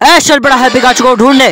ऐश चल बड़ा है पिकाचू को ढूँढने।